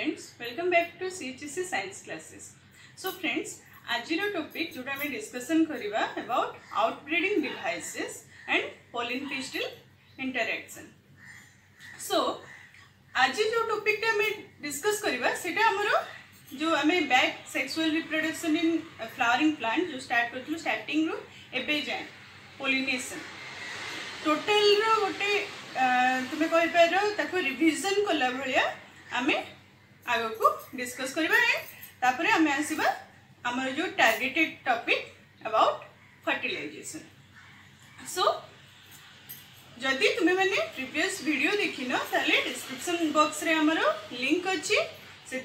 Friends welcome back to CHC science classes so friends आजिर topic जोटा discussion करवा about outbreeding devices and pollen pistil interaction so आज जो topic आम discuss करवा जो आम back sexual reproduction in flowering plant जो स्टार्ट करूँ स्टार्टिंग रु एबे जाए पोलिनेसन टोटाल गोटे तुम कहींपार रिविजन कला भाया आम आगक डिस्कस करवापर आम आसवा आमर जो targeted topic about fertilization so जदि तुम्हें मैंने प्रिवियस वीडियो देखिन ताल डिस्क्रिप्शन बॉक्स रे आमर लिंक अच्छी से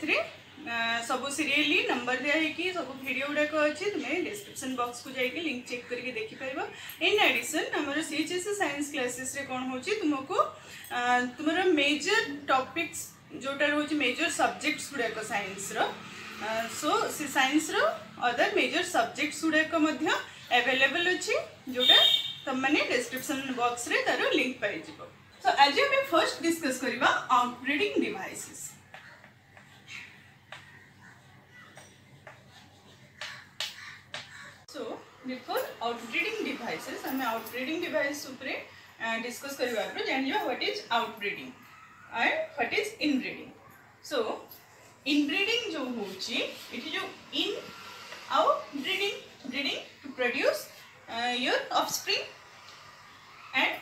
सब सीरीयल नंबर दिखाई सब भिड गुड़ाक अच्छे तुम्हें डिस्क्रिप्शन बॉक्स को जाइए लिंक चेक करके देखिपर इन एडिशन आम C H S science classes कौन हो तुमको तुम मेजर टॉपिक्स जोटा रोज मेजर सब्जेक्ट्स गुड़ाक सैन्स रो C science rather major subjects गुड़ाकलेबल available अच्छे जोटा तुम मैंने डिस्क्रिप्शन बक्स रे तार लिंक पाई सो आज आम फ़र्स्ट डिस्कस करवा operating devices so before outbreeding devices हमें आउटब्रिडिंग डिवाइस उपरे डिस्कस करवा जानवा what is outbreeding and what is inbreeding so inbreeding जो होची इट जो इन आउ breeding breeding to produce your offspring and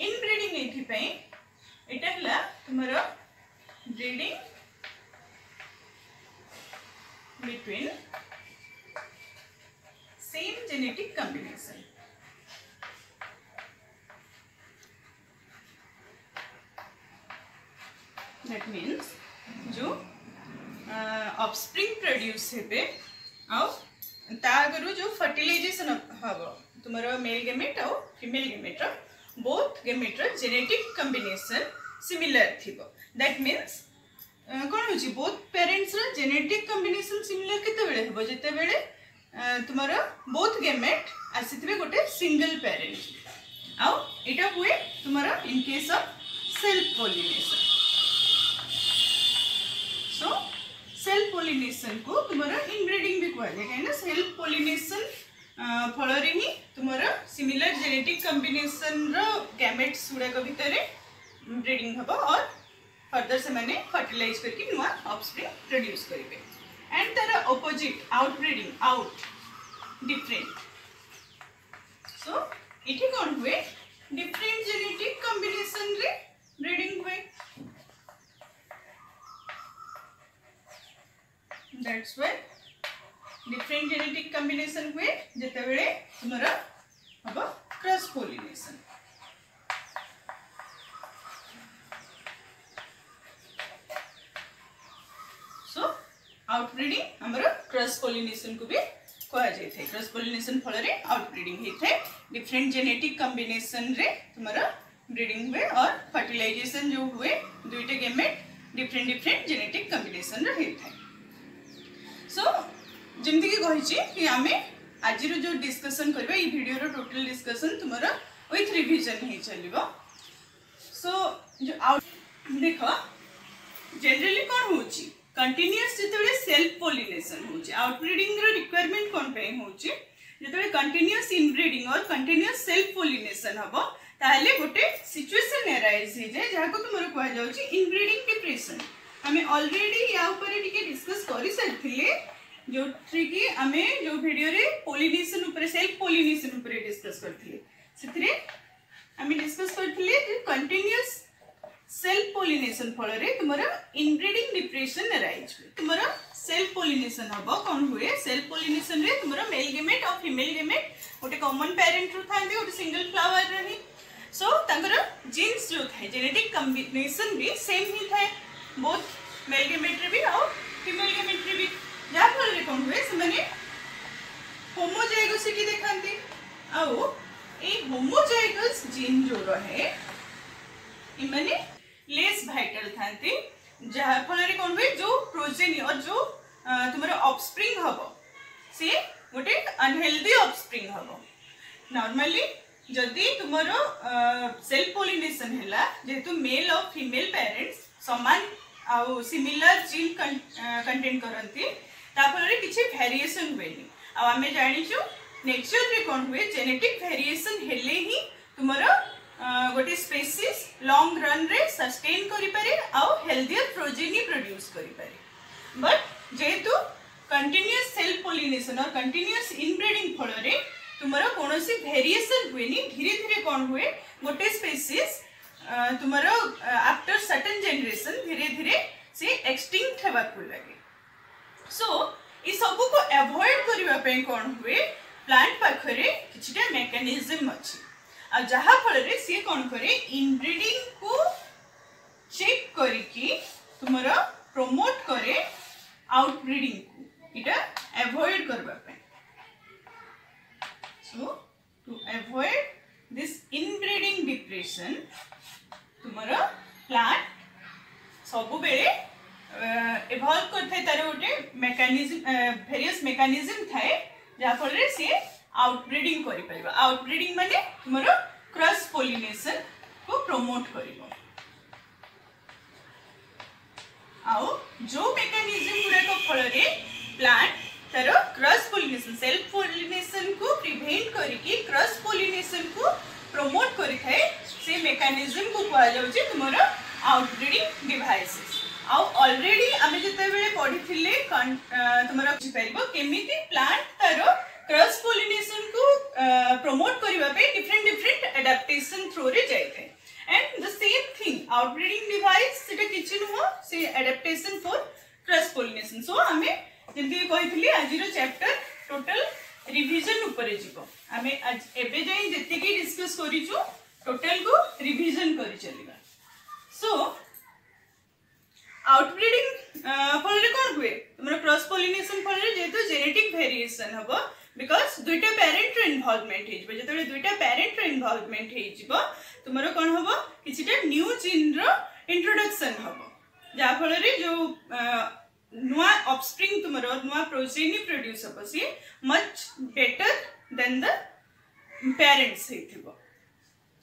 inbreeding एथिपाई एटा हला तुम्हारा breeding between same genetic combination That means, जो ऑफस्प्रिंग प्रोड्यूस ता आगरु जो फर्टिलाइजेशन हबो तुमरो मेल गेमेट आउ female gamete both gamete genetic combination similar थिबो। दैट मीन्स कौन होची? बोथ पेरेंट्स रो जेनेटिक कॉम्बिनेशन सिमिलर केते तुमर बोथ गेमेट आसी गोटे सिंगल पेरेंट आउ एटा हुए तुमर in case so self pollination को तुम इनब्रिडिंग भी कहुए कहीं सेल्फ पोलिनेसन फल तुम सिमिलर जेनेटिक कम्बिनेसन रैमेट्स गुड़ाक भितर ब्रिडिंग हम और फर्दर से मैंने फर्टिलइज करके नुआ अफस्प्रिंग प्रोड्यूस करेंगे। एंड तार opposite outbreeding out different so ये कौन हुए? Different genetic combination breeding that's why different genetic combination हुए जितेबले तुम हम क्रस पोलिनेसन सो आउटब्रिडिंग आमर क्रस पोलिनेसन को भी कहुए क्रस पोलिनेसन फल आउटब्रिडिंग होता है डिफरेंट जेनेटिक कम्बिनेसन तुम ब्रीडिंग हुए और फर्टिलाइजेशन जो हुए दुईटा gamete different different genetic combination रही है सो जेमति कि कहिछि कि आमे आज जो वीडियो रो टोटल डिस्कशन तुम्हारा विथ रिवीजन हे चलिबो सो जो आउट देखो जनरली कोन होछि कंटिन्यूअस जिते सेल्फ आउटब्रीडिंग रो रिक्वायरमेंट कोन पे होउची जिते कंटिन्यूअस इनब्रीडिंग और कंटिन्यूअस सेल्फ पोलिनेशन हबो, ताहले गोटे सिचुएशन एराइज हे जे हमें ऑलरेडी या ऊपर डिस्कस करि सथिले जो कि हमें जो वीडियो रे पोलिनेशन ऊपर सेल्फ पोलिनेशन ऊपर डिस्कस सेथिरे हमें डिस्कस करथिले जे कंटिन्यूअस सेल्फ पोलिनेशन फल तुम इनब्रीडिंग डिप्रेशन एराइज हुए तुम सेल्फ पोलिनेशन हम कौन हुए सेल्फ पोलिनेशन रे तुम मेल गेमेट और फीमेल गेमेट गोटे कॉमन पेरेंट रू था गोटे सिंगल फ्लावर रही सो तर जीन्स जो थाए जेनेटिक कॉम्बिनेशन भी सेम ही थाए रे भी और फीमेल गेमेट भी। जहाँ फल कौन हुए से होमोजाइगोसिटी देखते आउ होमोजाइगस जीन जो रहे लेस भाइटल थांती जहाँ फल कौन हुए जो प्रोजेनी जो तुम ऑफस्प्रिंग हम सी गोटे अनहेल्दी ऑफस्प्रिंग हम नॉर्मली जदि तुमर सेल्फ पोलिनेशन है जेहेतु मेल और फीमेल पेरेंट्स समान ଆଉ ସିମିଲାର ଜିନ୍ କଣ୍ଟେଣ୍ଟ କରନ୍ତି ତାଫଳରେ କିଛି ଭ୍ୟାରିଏସନ୍ ହୁଏନି ଆଉ ଆମେ ଜାଣିଛୁ ନେଚରରେ କ'ଣ ହୁଏ ଜେନେଟିକ୍ ଭ୍ୟାରିଏସନ୍ ହେଲେ ହିଁ ତୁମର ଗୋଟେ ସ୍ପେସିସ୍ ଲଙ୍ଗ ରନ୍ରେ ସଷ୍ଟେନ୍ କରିପାରେ ଆଉ ହେଲ୍ଦିୟର ପ୍ରୋଜେନି ପ୍ରଡ୍ୟୁସ୍ କରିପାରେ ବଟ୍ ଯେହେତୁ କଣ୍ଟିନ୍ୟୁଅସ୍ ସେଲ୍ ପୋଲିନେସନ୍ ଆଉ କଣ୍ଟିନ୍ୟୁଅସ୍ ଇନବ୍ରିଡିଂ ଫଳରେ ତୁମର କୌଣସି ଭେରିଏସନ୍ ହୁଏନି ଧୀରେ ଧୀରେ କ'ଣ ହୁଏ ଗୋଟେ ସ୍ପେସିସ୍ तुमर आफ्टर सर्टन जेनरेशन धीरे धीरे से एक्सटिंक्ट होगा लगे। सो सबको एवॉइड करने कौन हुए? प्लांट पाखरे किछटा मेकानिज्म अच्छी आ जहा फल सी कौन करे? इनब्रीडिंग को चेक तुमर प्रमोट करे आउटब्रीडिंग को। avoid करबा पे। So, to avoid this inbreeding depression तुमर प्लांट सब बेले इवॉल्व करथे तार गोटे मेकानिज्म वेरियस मेकानिज्म थाए, जहा फल रे से आउटब्रीडिंग करि आउटब्रीडिंग माने तुमर क्रॉस पोलिनेशन को प्रमोट करिवो आओ जो मेकानिज्म गुड़ाक फल प्लांट तार क्रॉस पोलिनेशन सेल्फ को क्रॉस को प्रमोट करि से मेकानिज्म को कहा जाउची तुमरो आउटब्रीडिंग डिवाइसेस आउ ऑलरेडी आमे जते बेले पढिथिले तुमरो बुझि परिबो केमिति प्लांट तार क्रॉस पोलिनेशन को प्रमोट करबा पे डिफरेंट डिफरेंट एडाप्टेशन थ्रू रे जाय थाए and the same thing outbreeding device किछि नुहो रिविजन उपरे जीवो डिस्कस टोटल को रिविजन करि सो आउटब्रीडिंग फल रे हुए तुमरा क्रॉस पोलिनेशन फल जेनेटिक वेरिएशन हबो बिकज दुईटा प्यारेन्टर इनभल्भमेन्ट ହେଇଯିବ। ଯେତେବେଳେ ଦୁଇଟା ପ୍ୟାରେଣ୍ଟର ଇନଭଲ୍ଭମେଣ୍ଟ ହେଇଯିବ, ତୁମର କ'ଣ ହବ? କିଛିଟା ନ୍ୟୁ ଜିନ୍ର ଇଣ୍ଟ୍ରୋଡକ୍ସନ୍ ହବ। ଯାହାଫଳରେ ଯେଉଁ नुआ अपस्प्रिंग तुमर नुआ हम सी much better than the parents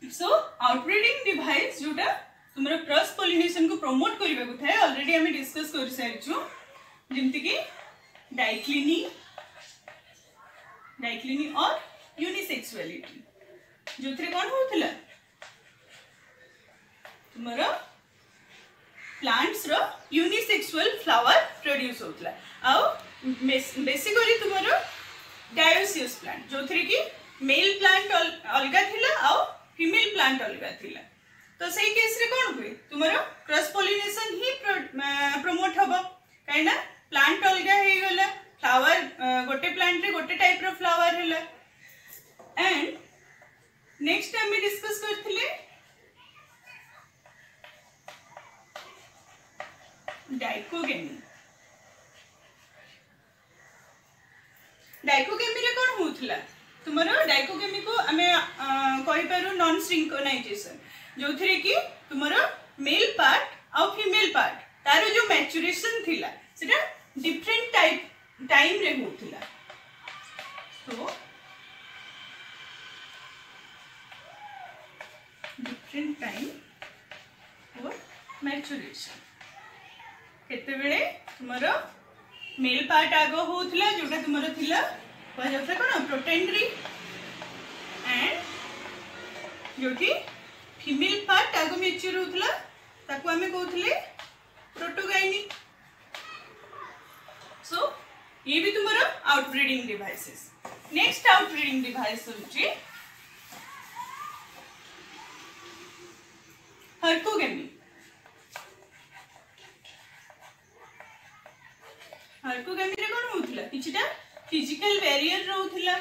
so outbreeding device जोटा क्रस पोलिनेसन को प्रमोट करने को था अलरेडी आम डिस्कस कर सारी जमीक डाइक्लिनिंग और यूनिसेक्सुआलिटी जो थे कौन हो तुम्हारा प्लांट्स रो यूनिसेक्सुअल फ्लावर प्रोड्यूस होता आउ बेसिकली तुम डायोसियस प्लांट जो थी कि मेल प्लांट अलग थिला फीमेल प्लांट अलग थिला। तो सही केस रे कौन हुए? तुम क्रॉस पोलिनेशन ही प्रमोट हम कहीं प्लांट अलग हो फ्लावर गोटे प्लांट रे गोटे टाइप रो फ्लावर हैला। एंड नेक्स्ट आम डिस्कस करथिले डाइकोगेमी डाइकोगेमी रे कोन होथला तुमरो डाइकोगेमी को हमें कहि पारु नॉन सिंक्रोनाइजेशन जो थरे कि तुमरो मेल पार्ट और फीमेल पार्ट तारो जो मैच्योरेशन थिला, सेटा डिफरेंट टाइप टाइम रे होथला तो डिफरेंट टाइम और मैच्योरेशन କେତେବେଳେ ତୁମର ମେଲ୍ ପାର୍ଟ ଆଗ ହେଉଥିଲା ଯେଉଁଟା ତୁମର ଥିଲା କୁହାଯାଉଥିଲା କ'ଣ ପ୍ରୋଟେଣ୍ଡ୍ରି ଆଣ୍ଡ ଯେଉଁଠି ଫିମେଲ୍ ପାର୍ଟ ଆଗ ମ୍ୟାଚୁର ହେଉଥିଲା ତାକୁ ଆମେ କହୁଥିଲେ ପ୍ରୋଟୋଗାଇନି ସୋ ये भी तुम्हारा outbreeding devices next outbreeding device होची हर्कोगेमी ହାର୍କୋଗାମୀରେ କ'ଣ ହଉଥିଲା କିଛିଟା ଫିଜିକାଲ ବ୍ୟାରିୟର ରହୁଥିଲା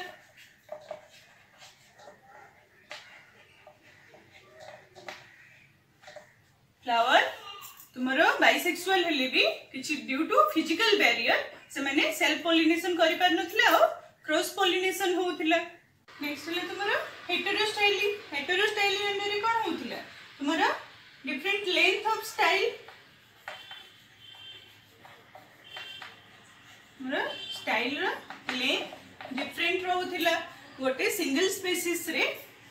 ଫ୍ଲାୱାର ତୁମର ବାଇସେକ୍ସୁଆଲ ହେଲେ ବି କିଛି ଡ୍ୟୁ ଟୁ ଫିଜିକାଲ ବ୍ୟାରିୟର ସେମାନେ ସେଲ୍ଫ ପଲିନେସନ କରିପାରୁନଥିଲେ ଆଉ କ୍ରସ୍ ପଲିନେସନ ହଉଥିଲା ନେକ୍ସଟ ହେଲା ତୁମର ହେଟେରୋଷ୍ଟାଇଲି ହେଟେରୋଷ୍ଟାଇଲି ଅଣ୍ଡରରେ କ'ଣ ହଉଥିଲା ତୁମର different length of style style length different रोला गोटे single species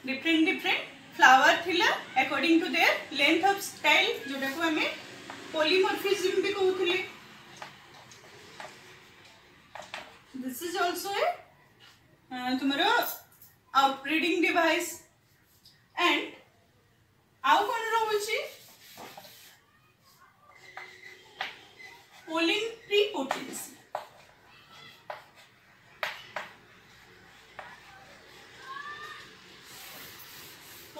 different different flower थिला according to their length of style जोटा को आम पॉलीमॉर्फिज्म भी कहते दिस इज़ ऑल्सो ए तुम आउटब्रीडिंग डिवाइस एंड आउ कौन रोचे pollen pre potency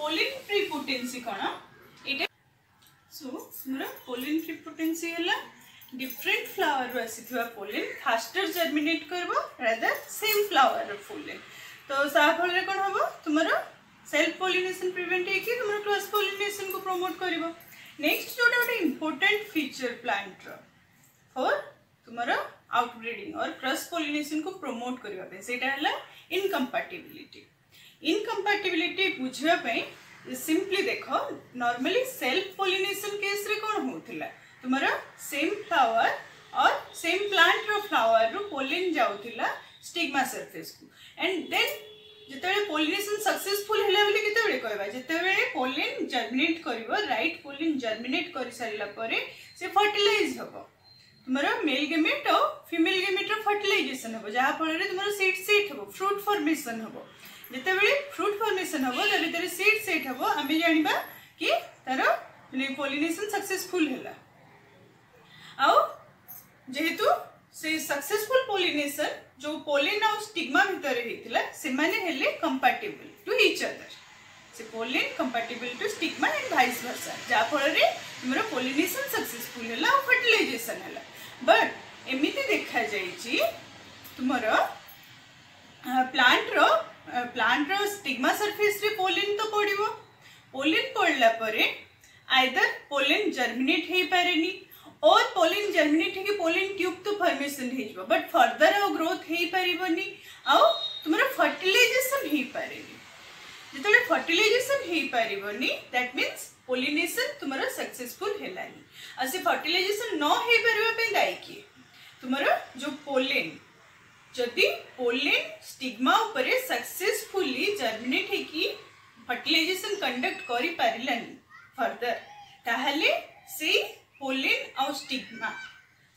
prepotency pollen prepotency କଣ ଏଇଟା ସୋ ଆମର pollen prepotency ହେଲା different flower ରୁ ଆସିଥିବା pollen faster germinate କରିବ rather same flower ର pollen ତ ତା ଫଳରେ କଣ ହବ ତୁମର ସେଲ୍ଫ ପଲିନେସନ ପ୍ରିଭେଣ୍ଟ ହେଇକି ତୁମର କ୍ରସ୍ ପଲିନେସନ କୁ ପ୍ରମୋଟ କରିବ ନେକ୍ସଟ ଯୋଉଟା ଗୋଟେ ଇମ୍ପୋର୍ଟାଣ୍ଟ ଫିଚର ପ୍ଲାଣ୍ଟର ଫର୍ ତୁମର ଆଉଟବ୍ରିଡିଂ ଅର୍ କ୍ରସ୍ ପଲିନେସନ କୁ ପ୍ରମୋଟ କରିବା ପାଇଁ ସେଇଟା ହେଲା ଇନକମ୍ପାଟିବିଲିଟି ଇନକମ୍ପାଟିବିଲିଟି ବୁଝିବା ପାଇଁ ସିମ୍ପଲି ଦେଖ ନର୍ମାଲି ସେଲ୍ଫ ପଲିନେସନ କେସ୍ରେ କ'ଣ ହେଉଥିଲା ତୁମର ସେମ୍ ଫ୍ଲାୱାର ଅର୍ ସେମ୍ ପ୍ଲାଣ୍ଟର ଫ୍ଲାୱାରରୁ ପୋଲିନ୍ ଯାଉଥିଲା ଷ୍ଟିଗ୍ମା ସର୍ଫେସକୁ एंड देन ଯେତେବେଳେ ପୋଲିନେସନ ସକ୍ସେସଫୁଲ ହେଲା ବୋଲି କେତେବେଳେ କହିବା ଯେତେବେଳେ ପୋଲିନ ଜର୍ମିନେଟ କରିବ ରାଇଟ୍ ପୋଲିନ ଜର୍ମିନେଟ କରିସାରିଲା ପରେ ସେ ଫର୍ଟିଲାଇଜ ହବ ତୁମର ମେଲ୍ ଗେମେଟ୍ ଆଉ ଫିମେଲ୍ ଗେମେଟ୍ର ଫର୍ଟିଲାଇଜେସନ ହବ ଯାହାଫଳରେ ତୁମର ସିଟ୍ ସେଟ୍ ହବ ଫ୍ରୁଟ୍ ଫର୍ମେସନ ହବ ଯେତେବେଳେ ଫ୍ରୁଟ୍ ଫର୍ମେସନ୍ ହେବ ତା ଭିତରେ ସିଡ୍ ସେଟ୍ ହେବ ଆମେ ଜାଣିବା କି ତାର ପଲିନେସନ୍ ସକ୍ସେସଫୁଲ୍ ହେଲା ଆଉ ଯେହେତୁ ସେ ସକ୍ସେସଫୁଲ୍ ପଲିନେସନ୍ ଯେଉଁ ପୋଲିନ୍ ଆଉ ଷ୍ଟିଗ୍ମା ଭିତରେ ହେଇଥିଲା ସେମାନେ ହେଲେ କମ୍ପାର୍ଟେବଲ୍ ଟୁ ଇଚ୍ ଅଦର୍ ସେ pollen compatible to stigma and vice versa ଯାହାଫଳରେ ଆମର ପୋଲିନେସନ୍ ସକ୍ସେସଫୁଲ୍ ହେଲା ଆଉ ଫର୍ଟିଲାଇଜେସନ୍ ହେଲା ବଟ୍ ଏମିତି ଦେଖାଯାଇଛି ତୁମର ପ୍ଲାଣ୍ଟର प्लांटर स्टिग्मा सरफेस रे पोलिन तो पड़ो पोलिन पड़ला आइदर पोलिन जर्मिनेट हो पारे और पोलिन जर्मिनेट हो पोलिन ट्यूब तो फर्मेसन हो बट फर्दर आ ग्रोथ हो पारे आम फर्टिलइेसन हो पारे जो फर्टिलइेसन हो पारे दैट मीन पोलिनेसन तुम सक्सेसफुल है फर्टिलइेसन नई पार्टी दायी किए तुम जो पोलिन तुम जो जदि पोलिन स्टिग्मा उपरे सक्सेसफुली जर्मिनेट होगी फर्टिलाइजेशन कंडक्ट कर फर्दर ताहले से पोलिन स्टिग्मा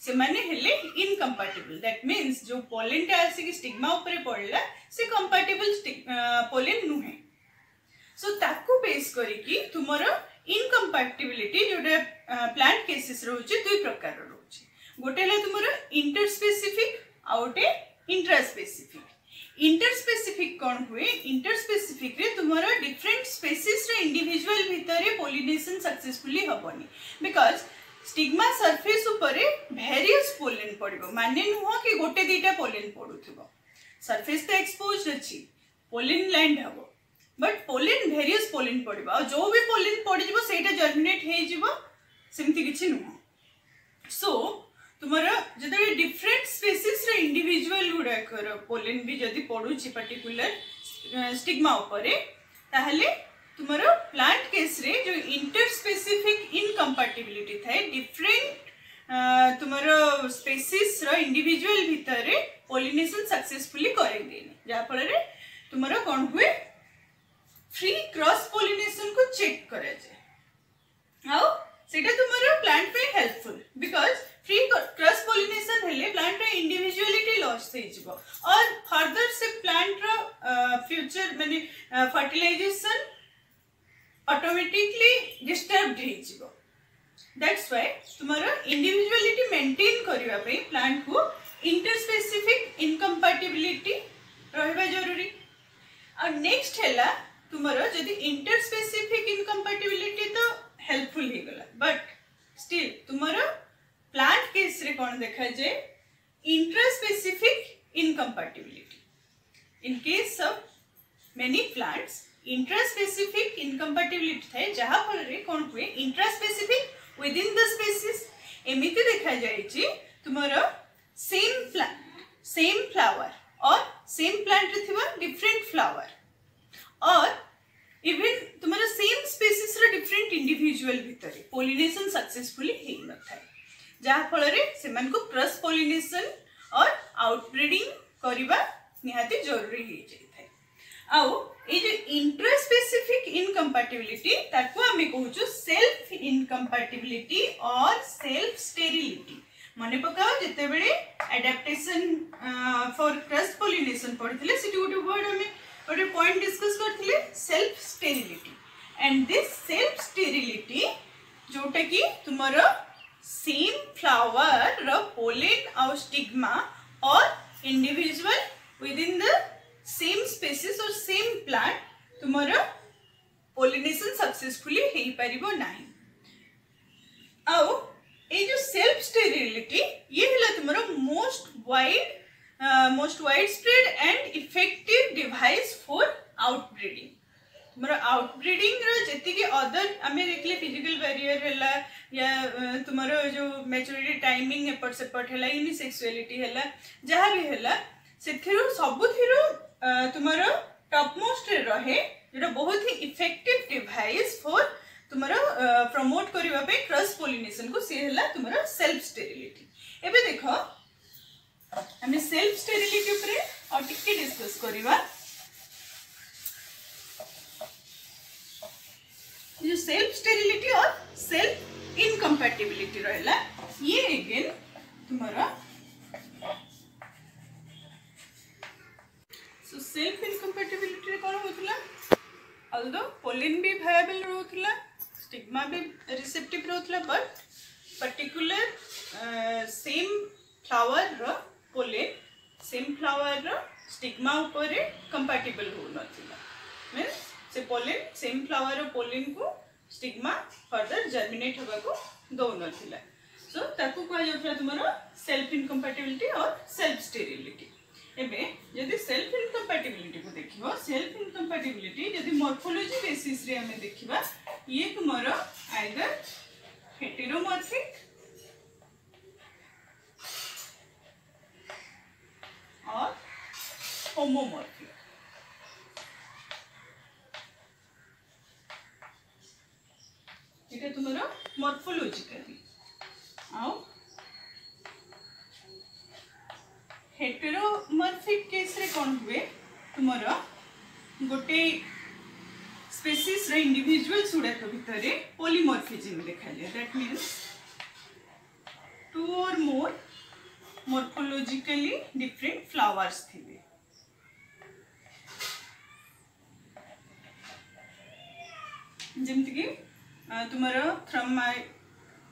से माने इनकम्पाटेबल दैट मीन्स जो पोलिन टा आसी स्टिग्मा ऊपर पड़ला, से कंपाटेबल पोलिन नुहे। सो ताकू बेस तुमरो इनकम्पाटेबिलिटी जोटा प्लांट केसेस रहउचे दुई प्रकार इंटरस्पेसिफिक इंट्रास्पेसिफिक कौन हुए? इंटरस्पेसिफिक रे तुमरो डिफरेंट स्पेसीज रे इंडिविजुअल भितरे पोलिनेशन सक्सेसफुली हबनी। बिकॉज़ स्टिग्मा सरफेस उपरे भेरियस पोलिन पड़िबो। माने नुह कि गोटे दीटा पोलिन पडुथिबो। सरफेस तो एक्सपोज अछि। पोलिन लैंड हबो। बट पोलिन भेरियस पोलिन पड़िबो। आ जो भी पोलिन पड़ी जिवो सेटा जर्मिनेट हे सेमति किछि नुह सो तुमर जदि डिफरेंट स्पेसीज रे इंडिविजुअल गुडा कर पोलिन भी जदि पडुछि पर्टिकुलर स्टिग्मा उपरे ताहले तुमर प्लांट केस रे जो इंटर स्पेसिफिक इनकम्पाटिबिलिटी थाए डिफरेंट तुमर स्पेसीस रो इंडिविजुअल भितर पोलिनेशन सक्सेसफुली करे देनी जहा फल तुमर कौन हुए फ्री क्रॉस और फर्दर से प्लांट रो फ्यूचर माने फर्टिलाइजेशन ऑटोमेटिकली डिस्टर्ब हो दैट्स व्हाई तुम्हारा इंडिविजुअलिटी मेंटेन करबा पे प्लांट को इंटरस्पेसिफिक इनकम्पाटिबिलिटी रहबा ज़रूरी। और नेक्स्ट हैला तुम्हारा जदि इंटरस्पेसिफिक इनकम्पाटिबिलिटी तो हेल्पफुल ही गला। बट स्टिल तुम्हारा प्लांट केस रे कोन देखा जाए? Intraspecific incompatibility in case of many plants intraspecific incompatibility थाए जहाँ फल कौन हुए intraspecific within the species एमती देखा जाए तुमर सेम प्लांट सेम फ्लावर और सेम प्लांट रे डिफरेंट फ्लावर और इवन तुमर सेम स्पेसीस रो डिफरेंट इंडिविजुअल भितर पोलिनेशन सक्सेसफुली हे न थाए जहाँ फल से क्रस पोलिनेशन और आउटब्रिडिंग କରିବା ନିହାତି ଜରୁରୀ ହେଇଯାଇଥାଏ ଆଉ ଏଇ ଯୋଉ ଇଣ୍ଟ୍ରାସ୍ପେସିଫିକ୍ ଇନକମ୍ପାଟିବିଲିଟି ତାକୁ ଆମେ କହୁଛୁ self incompatibility or self sterility ମନେ ପକାଅ ଯେତେବେଳେ ଆଡାପ୍ଟେସନ୍ ଫର୍ କ୍ରସ୍ ପଲିନେସନ୍ ପଢ଼ିଥିଲେ ସେଠି ଗୋଟେ ୱାର୍ଡ଼ ଆମେ ଗୋଟେ ପଏଣ୍ଟ ଡିସ୍କସ୍ କରିଥିଲେ self sterility and this self sterility ଯେଉଁଟାକି ତୁମର सेम फ्लावर रो पोलेन आउ स्टिग्मा और individual within the same species और सेम प्लांट तुमर पोलिनेशन सक्सेसफुली आउ ये जो सेल्फ स्टेरिलिटी ये तुमर most wide most widespread and effective device for outbreeding outbreeding रो जति के अदर आमे देखले फ़िज़िकल बैरियर हला या तुमर जो मैच्योरिटी टाइमिंग एपट सेपट हला यूनिसेक्सुअलिटी हला जहा भी हला सेथिरु सबुथिरु तुमर टॉप मोस्ट रहे जेटा बहुत ही इफ़ेक्टिव डिवाइस फॉर तुमर प्रमोट करबा पे क्रॉस पोलिनेशन को, से हला तुमर सेल्फ स्टेरिलिटी एबे देखो, हमें सेल्फ स्टेरिलिटी ऊपर और टिके डिस्कस करबा जो सेल्फ स्टेरिलिटी और सेल्फ इनकम्पैटिबिलिटी रहला, ये अगेन तुम्हारा सो सेल्फ इनकम्पैटिबिलिटी रे कोन होतला? अल्दो पोलिन भी वायबल रहउतला स्टिग्मा भी रिसेप्टिव रहउतला बट पर्टिकुलर सेम फ्लावर रो पोलिन सेम फ्लावर रो स्टिग्मा ऊपर कंपैटिबल हो नथिला मींस से पोलिन सेम फ्लावर पोलिन को स्टिग्मा फर्दर जर्मिनेट होगा को दो नथिला सो ताकू कहा जाउथला तुमरो सेल्फ इनकम्पैटिबिलिटी और सेल्फ स्टेरिलिटी एबे यदि सेल्फ इनकम्पैटिबिलिटी को देखिबो सेल्फ इनकम्पैटिबिलिटी यदि मॉर्फोलॉजी बेसिस रे हमें देखिबा, ये तुमरो आइदर हेटेरोमॉर्फिक और होमोमॉर्फिक ଏଇଟା ତୁମର ମର୍ଫୋଲୋଜିକାଲି ଆଉ ହେଟେରୋମର୍ଫିକ୍ କେସ୍ରେ କ'ଣ ହୁଏ ତୁମର ଗୋଟେ ସ୍ପେସିସ୍ର ଇଣ୍ଡିଭିଜୁଆଲ୍ସ ଗୁଡ଼ାକ ଭିତରେ ପଲିମର୍ଫିଜିମ୍ ଦେଖାଯାଏ that means two or more morphologically different flowers ଥିବେ ଯେମିତିକି ତୁମର thrum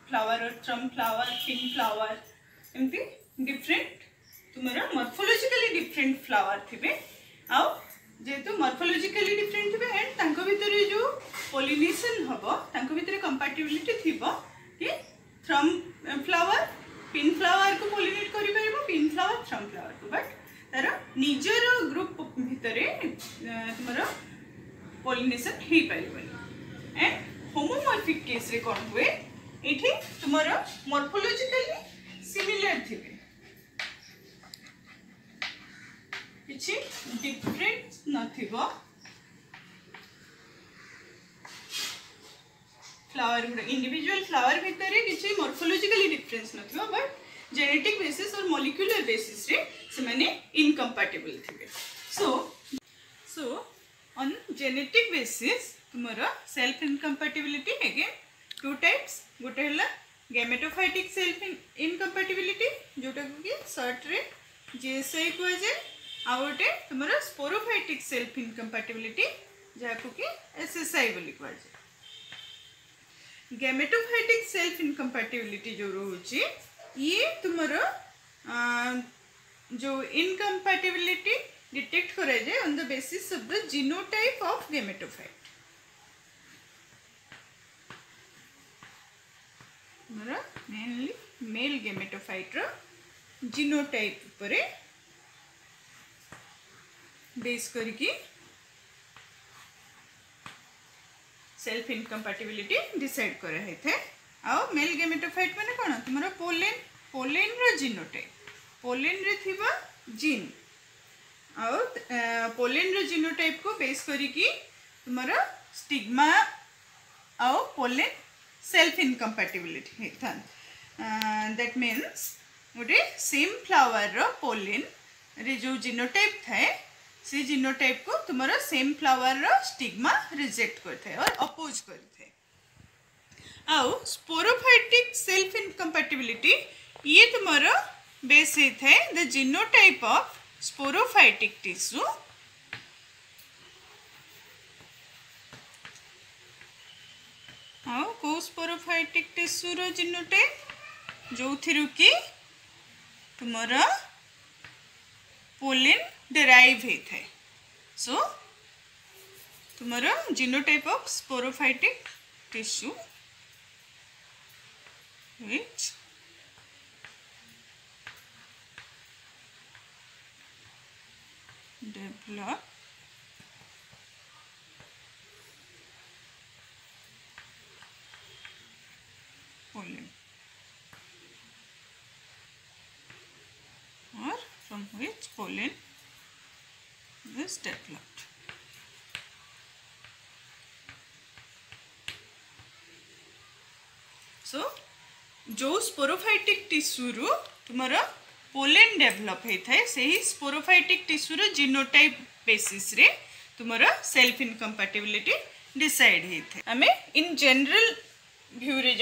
flower thrum flower pink flower ଏମିତି ଡିଫରେଣ୍ଟ ତୁମର ମର୍ଫୋଲୋଜିକାଲି ଡିଫରେଣ୍ଟ ଫ୍ଲାୱାର ଥିବେ ଆଉ ଯେହେତୁ ମର୍ଫୋଲୋଜିକାଲି ଡିଫରେଣ୍ଟ ଥିବେ ଆଣ୍ଡ ତାଙ୍କ ଭିତରେ ଯେଉଁ ପଲିନେସନ୍ ହେବ ତାଙ୍କ ଭିତରେ କମ୍ପାଟିବିଲିଟି ଥିବ କି ଥ୍ରମ୍ ଫ୍ଲାୱାର ପିନ୍ ଫ୍ଲାୱାରକୁ ପଲିନେଟ୍ କରିପାରିବ ପିନ୍ ଫ୍ଲାୱାର ଥ୍ରମ୍ ଫ୍ଲାୱାରକୁ ବଟ୍ ତାର ନିଜର ଗ୍ରୁପ ଭିତରେ ତୁମର ପଲିନେସନ୍ ହେଇପାରିବନି एंड होमोमॉर्फिक केस रे कोन हुए एठी तुमरो मॉर्फोलॉजिकली सिमिलर थिबे किछि डिफरेंट नथिबो फ्लावर गुड इंडिविजुअल फ्लावर भितरे किछि मॉर्फोलॉजिकली डिफरेंस नथिबो बट जेनेटिक बेसिस और molecular basis incompatible so so on genetic basis तुम्हारा self incompatibility again two types गोटे गैमेटोफाइटिक सेल्फ इनकम्पैटिबिलिटी जोटा कि सर्ट रे जीएसआई जाए, आ गोटे तुम स्पोरोफाइटिक सेल्फ इनकम्पैटिबिलिटी जहाँ कि एसएसआई बोली कह जाए। गैमेटोफाइटिक सेल्फ इनकम्पैटिबिलिटी जो रोचे ये तुमर जो इनकम्पैटिबिलिटी डिटेक्ट करा जाए on the basis of the genotype of gametophyte mainly male gametophyte genotype उपरे बेस करिकी सेल्फ इनकम्पाटिबिलिटी डिसाइड करा मेल गेमेटोफाइट माने कौन तुम पोलेन पोलेन रो जीनोटाइप पोलेन जीन आउ पोलेन रो जीनोटाइप को बेस कर स्टिग्मा आउ pollen self incompatibility uh, that means गोटे सेम फ्लावर रोलीन रे जो जिनोटाइप थाए। से जिनोटाइप को तुम सेम फ्लावर रिग्मा रिजेक्ट करपोज और अपोज आउ स्पोरोफाइटिक सेल्फ इनकम्पाटिबिलिटी ये तुम बेस होता है the genotype of sporophytic tissue ଆଉ କେଉଁ ସ୍ପୋରୋଫାଇଟିକ୍ ଟିସ୍ୟୁର ଜିନୋଟାଇପ୍ ଯେଉଁଥିରୁ କି ତୁମର ପୋଲିନ୍ ଡେରାଇଭ୍ ହେଇଥାଏ ସୋ ତୁମର genotype of sporophytic tissue which develop which pollen is developed. So, जो स्पोरोफाइटिक टिश्यूरु तुमर पोलेन डेभलप होता है से ही स्पोरोफाइटिक टिश्यूर जीनोटाइप बेसिस रे तुमर सेल्फ इनकम्पाटिबिलिटी डिसाइड होता है आम इन जनरल भ्यू रे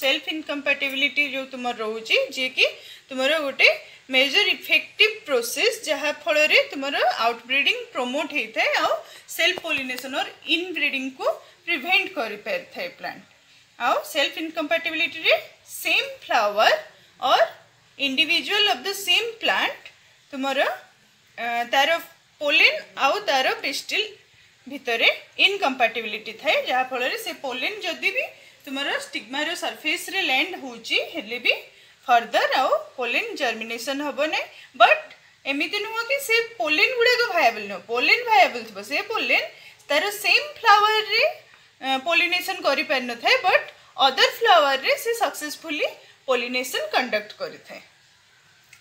सेल्फ इनकम्पाटिबिलिटी जो तुमर रोची जे कि तुमर गोटे मेजर इफ़ेक्टिव प्रोसेस जहाँ फल तुमर आउटब्रिडिंग प्रमोट होता है आउ सेल्फ पोलिनेशन और इनब्रिडिंग को प्रिवेंट कर प्लांट आउ सेल्फ इनकम्पाटिबिलिटी सेम फ्लावर और individual of the same plant तुमर तार पोलिन आउ तार पिस्टिल भितर इनकम्पाटिबिलिटी थाए जहाँ फल से पोलिन जदि भी तुमर स्टिग्मार सरफेस लैंड हेले भी फर्दर आउ पोलिन जर्मिनेशन हम ना बट एमती नुह कि से पोलिन गुड़ाक भायाबल नुह पोलिन भायाबल थो से पोलिन तार सेम फ्लावर रे पोलिनेशन कर बट अदर फ्लावर रे से सक्सेसफुली पोलिनेशन कंडक्ट करिथाए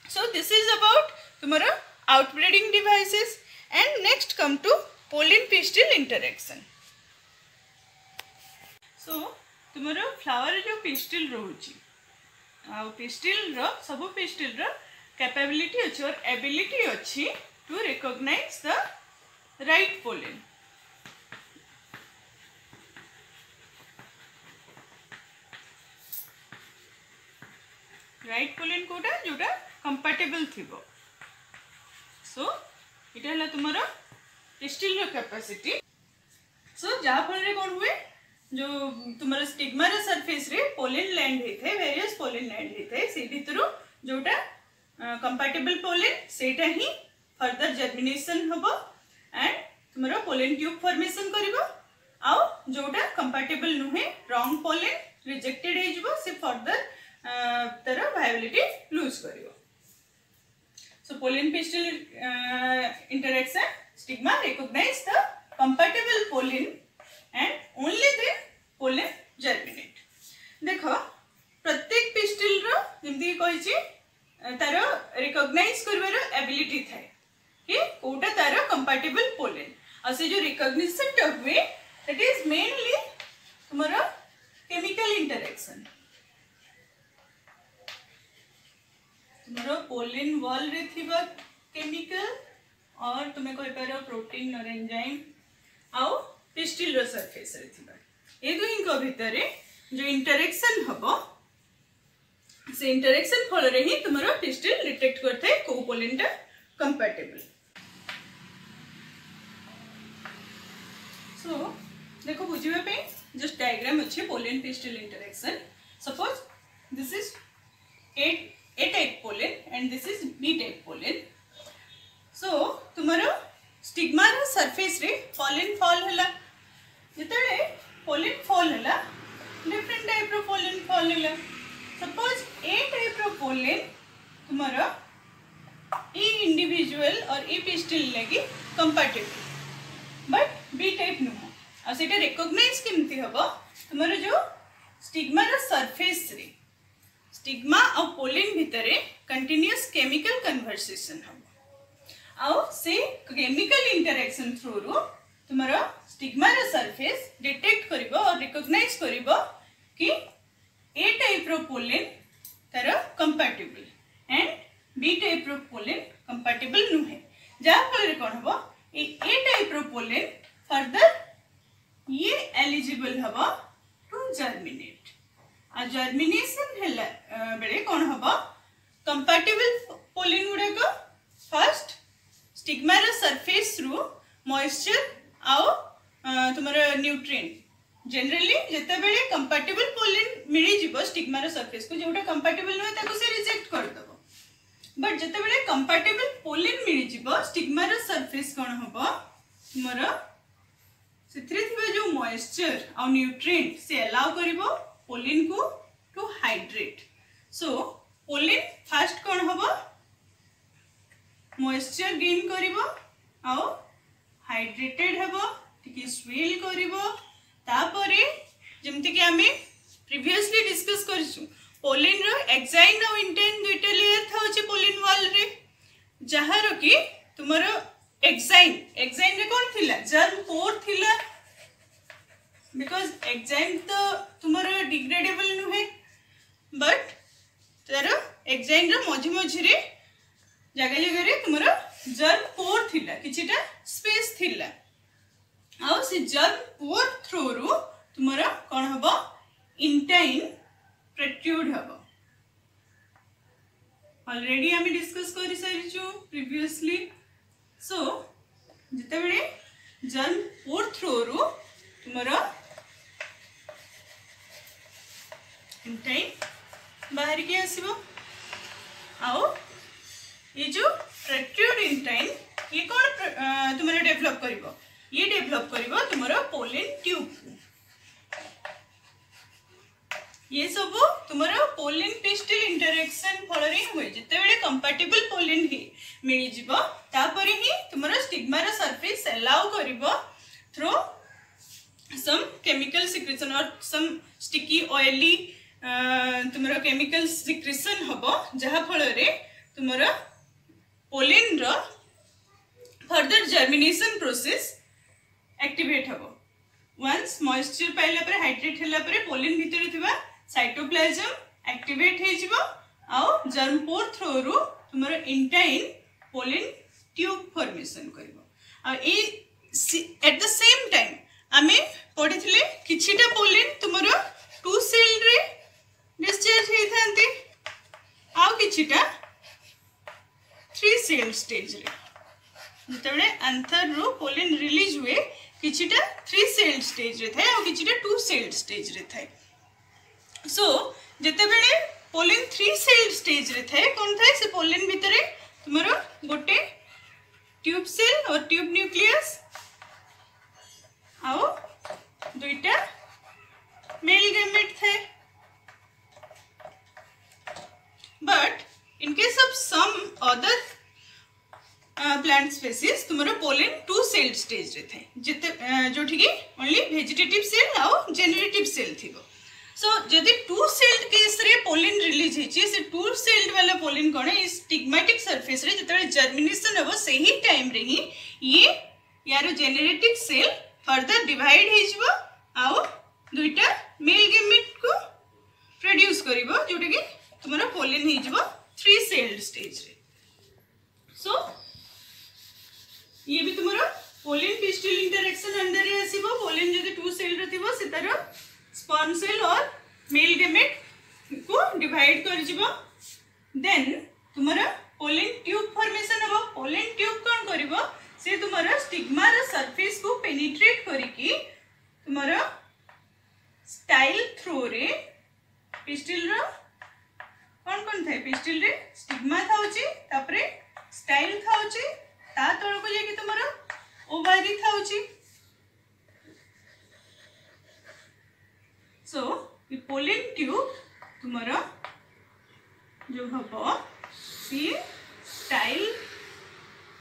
सो दिस इज़ अबाउट तुमर outbreeding devices and next come to pollen pistil interaction so तुमर फ्लावर जो पिस्टिल रोची आ पिस्टिल रो पिस्टिल कैपेबिलिटी अच्छी और एबिलिटी अच्छी to recognize the right pollen right pollen Kota जोटा कंपैटिबल थिबो सो हला तुमरो पिस्टिल कैपेसिटी सो जहाँ फल कौन हुए जो तुम्हारा स्टिग्मा सरफेस रे पोलिन लैंड होता थे वेरियस पोलिन लैंड होता थे से भितर जोटा कंपैटिबल पोलिन सेटा ही फर्दर जर्मिनेशन हम एंड तुम्हारा पोलिन ट्यूब फॉर्मेशन करबो। आउ जोटा कंपैटिबल कंपाटेबल नुहे रॉन्ग पोलिन रिजेक्टेड हे जबो से फर्दर तर वायबिलिटी लूज करबो so pollen pistil interaction stigma recognize the compatible pollen and only then pollen germinate देख, प्रत्येक पिस्टिल रही तार रिकग्नइज करबिलिटी थाए। कि कौटा तार कंपाटेबल पोलेन आ जो रिकग्निशन टा हुए इट इज़ मेनली तुम केमिकल इंटरेक्शन पोलिन वॉल रे केमिकल और तुम्हें कोई पर प्रोटीन और एंजाइम आउ पिस्टिल सरफेस ए दुई भितरे जो इंटरेक्शन हबो से इंटरेक्शन फल तुमर पिस्टिल डिटेक्ट करथे को पोलिन सो देखो बुझिबा पे जस्ट डायग्राम अछि pollen pistil interaction suppose this is A type pollen and this is B type pollen. So तुम्हारा स्टिग्मा रा सरफेस रे pollen fall हला। जितने pollen fall हला, different type रो pollen fall हला। Suppose A type row pollen तुम्हारा ई individual और ई पिस्टिल लगी कंपैटिबल बट बी टाइप नुह आ सेटा रिकॉग्नाइज केमती हबो तुम्हारा जो स्टिग्मा रा सरफेस रे, स्टिग्मा और पोलिन भितर कंटिन्यूस केमिकल कन्वर्सेशन हम और से केमिकल इंटरेक्शन थ्रु रु तुम स्टिग्मार सरफेस डिटेक्ट कर रिकग्नइज कर टाइप रोलेन तार कंपाटेबल एंड बी टाइप रोलेन कंपाटेबल नुहे जहाँफल कौन हम ए टाइप रोलेन फर्दर ये एलिजिबल हम टू जर्मिनेट आ जर्मिनेसन बेले कौन हम कंपाटेबल पोलिन गुड़ाक फ़र्स्ट स्टिग्मार सरफेस रु मॉइस्चर आउ तुम न्यूट्रिएंट जनरली जितेबले कंपाटेबल पोलिन मिल स्टिग्मार सरफेस को जोटा कंपाटेबल नुहे से रिजेक्ट करदेव बट जितेबले कंपाटेबल पोलिन मिल स्टिग्मार सरफेस कौन हम तुम से जो मॉइस्चर आउ से अलाउ कर पोलिन को to hydrate so pollen fast कौन हम मॉइस्चर गेन कर हाइड्रेटेड हम स्वेल कर जमती कि आम प्रिवियसली डिस्कस कर पोलिन एक्साइन और इंटेन दुईटा लेयर था पोलिन वाल रे जहार कि तुमर एक्साइन एक्साइन रे कौन थिला जर्म पोर थिला बिकॉज़ एक्साइन तो तुमर डिग्रेडेबल नुहे बट तार एक्साइन रो मझी जगह जगह तुम जर्म पोर थी कि स्पेस जर्म पोर थ्रो रु तुम कौन हम इंटाइन प्रेट्यूड हम ऑलरेडी आम डिस्कस कर सारी प्रिवियसली सो जिते जर्म पोर थ्रो रु तुम इंटाइन बाहर की आसो ये जो प्रेट्यूड इंटाइन ये कौन तुम डेभलप कर ये डेभलप कर तुम पोलिन ट्यूब। ये सब तुम पोलिन पिस्टिल इंटरेक्शन फल हुए जिते कंपाटेबल पोलिन ही, मिल ही तुम स्टिग्मार सरफेस एलाउ कर थ्रो सम केमिकल सिक्रेशन और सम स्टिकी ऑयली तुम केमिकल सिक्रेशन हम जहाँफल तुम pollen further germination process activate हम वंस मॉइस्चर पाइला हाइड्रेट है पोलिन भितर साइटोप्लाज्म एक्टिवेट हो आउ जर्मपोर थ्रो रु तुम इंटाइन पोलिन ट्यूब फॉर्मेशन कर एट द सेम टाइम आम पढ़ी किछिटा पोलिन तुम टू सेल रे डिस्चार्ज होती आउ किछिटा थ्री सेल स्टेज যেতবে আন্থার রু পোলেন রিলিজ হুয়ে কিছুটা থ্রি সেল্ড স্টেজ রে থাকে আর কিছুটা টু সেল্ড স্টেজ রে থাকে সো যেতবেলে পোলেন থ্রি সেল্ড স্টেজ রে থাকে কোন থাকে সে পোলেন ভিতরে তোমার গোটে টিউব সেল ও টিউব নিউক্লিয়াস আও দুইটা মেল গেমেট থাকে but in case of some other plant species तुमरो pollen two celled stage रे थाए जेते जोठी की only vegetative cell आउ generative cell थिबो सो जदि टू सेल्ड केस रे पोलिन रिलीज़ हेची से टू सेल्ड वाला पोलिन कोन है? स्टिग्मेटिक सरफेस रे जतले जर्मिनेशन हबो सही टाइम रे ही, ये यार जेनेरेटिक सेल फर्दर डिवाइड हे जबो आउ दुईटा मेल गेमेट को प्रोड्यूस करिवो जोटा कि तुमरा पोलिन हे थ्री सेल्ड स्टेज रे। सो ये भी तुम्हारा पोलिन पिस्टिल इंटरेक्शन अंडर रे आसीबो पोलिन जदि टू सेल थिबो से तारो स्पर्म सेल और मेल गेमेट को डिवाइड कर देन तुमरा पोलिन ट्यूब फॉर्मेशन हबो पोलिन ट्यूब कोन करिवो से तुमरा स्टिग्मा र सरफेस को पेनिट्रेट करिकी तुमरा स्टाइल थ्रो रे पिस्टिल कौन कौन थाए पिस्टिल स्टिग्मा तापरे स्टाइल थाउची ता तळ को जेकी तुमरा ओवारी थाउची सो ये पोलिन ट्यूब तुम्हारा जो हम सी स्टाइल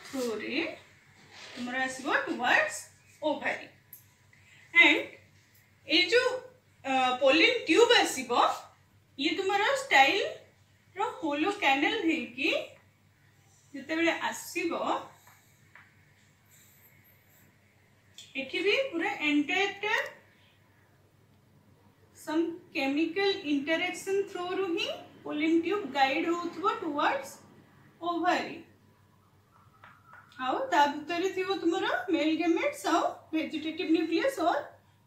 थ्रू रे तुम्हारा आसो टुवर्ड्स ओभारी एंड ये जो पोलिन ट्यूब आसो ये तुम्हारा स्टाइल रो होलो ଏଠି ବି ପୁରା ଏଣ୍ଟାୟରଟା ସମ୍ କେମିକାଲ ଇଣ୍ଟରାକ୍ସନ୍ ଥ୍ରୁରୁ ହିଁ ପୋଲିନ୍ ଟ୍ୟୁବ୍ ଗାଇଡ୍ ହେଉଥିବ ଟୁୱାର୍ଡସ୍ ଓଭାରି ଆଉ ତା ଭିତରେ ଥିବ ତୁମର ମେଲ୍ ଗେମେଟ୍ସ ଆଉ ଭେଜିଟେଟିଭ୍ ନ୍ୟୁକ୍ଲିୟସ୍ ଓ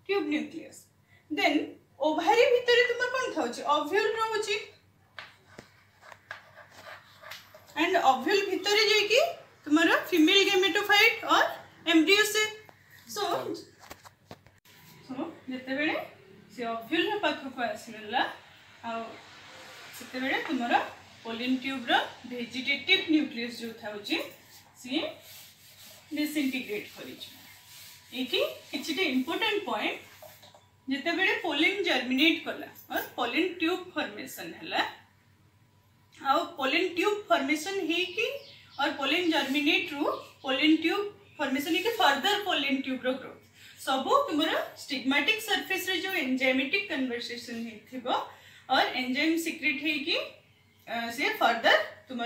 ଟ୍ୟୁବ୍ ନ୍ୟୁକ୍ଲିୟସ୍ ଦେନ୍ ଓଭାରି ଭିତରେ ତୁମର କ'ଣ ଥାଉଛି ଅଭ୍ୟୁଲ୍ ରହୁଛି ଆଣ୍ଡ ଅଭ୍ୟୁଲ୍ ଭିତରେ ଯାଇକି ତୁମର ଫିମେଲ୍ ଗେମେଟୋଫାଇଟ୍ ଅର୍ ଏମ୍ବ୍ରିଓ ସେ ସୋ ଯେତେବେଳେ ସେ ଅଭ୍ୟୁଲ୍ର ପାଖକୁ ଆସିଗଲା ଆଉ ସେତେବେଳେ ତୁମର ପୋଲିନ୍ ଟ୍ୟୁବ୍ର ଭେଜିଟେଟିଭ୍ ନ୍ୟୁକ୍ଲିୟସ୍ ଯେଉଁ ଥାଉଛି ସିଏ ଡିସଇଣ୍ଟିଗ୍ରେଟ୍ କରିଯିବ ଏଇଠି କିଛିଟା ଇମ୍ପୋର୍ଟାଣ୍ଟ ପଏଣ୍ଟ ଯେତେବେଳେ ପୋଲିନ୍ ଜର୍ମିନେଟ୍ କଲା ଅର୍ ପୋଲିନ୍ ଟ୍ୟୁବ୍ ଫର୍ମେସନ୍ ହେଲା ଆଉ ପୋଲିନ୍ ଟ୍ୟୁବ୍ ଫର୍ମେସନ୍ ହେଇକି ଅର୍ pollen ଜର୍ମିନେଟ୍ରୁ pollen tube formation is further pollen tube growth सब तुम स्टिग्माटिक सरफेस रे जो एंजाइमेटिक कन्वर्सेसन हो और एंजाइम सिक्रेट हो से फर्दर तुम